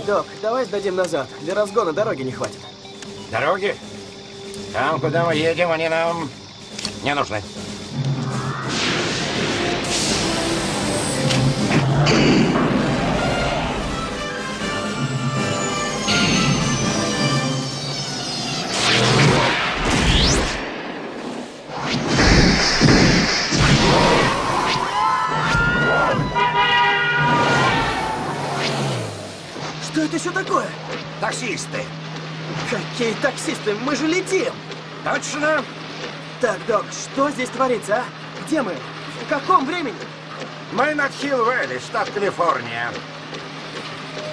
Док, давай сдадим назад. Для разгона дороги не хватит. Дороги? Там, куда мы едем, они нам не нужны. Что это еще такое? Таксисты. Какие таксисты? Мы же летим! Точно? Так, Док, что здесь творится, а? Где мы? В каком времени? Мы над Хилл-Вэлли, штат Калифорния.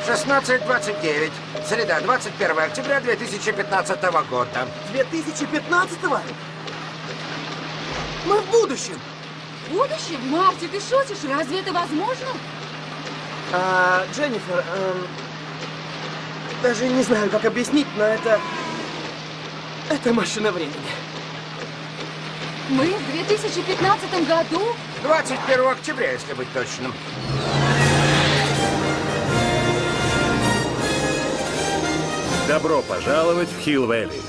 16.29. Среда, 21 октября 2015 года. 2015-го? Мы в будущем! Будущее? Марти, ты шутишь? Разве это возможно? А, Дженнифер, эм, даже не знаю, как объяснить, но это... Это машина времени. Мы в 2015 году? 21 октября, если быть точным. Добро пожаловать в Хилл-Вэлли.